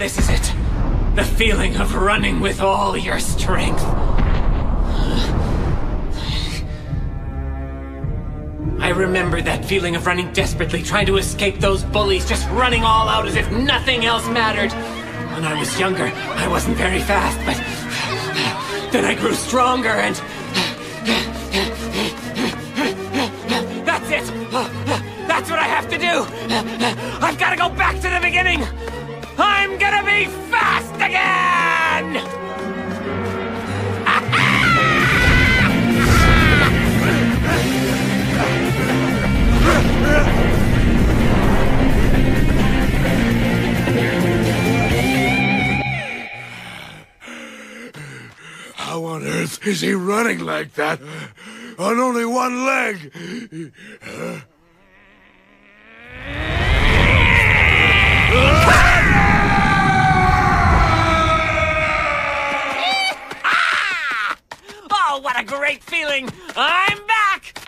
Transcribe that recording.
this is it. The feeling of running with all your strength. I remember that feeling of running desperately, trying to escape those bullies, just running all out as if nothing else mattered. When I was younger, I wasn't very fast, but then I grew stronger and... That's it! That's what I have to do! I've got to go back to the beginning! How on earth is he running like that? On only one leg? Oh, what a great feeling! I'm back!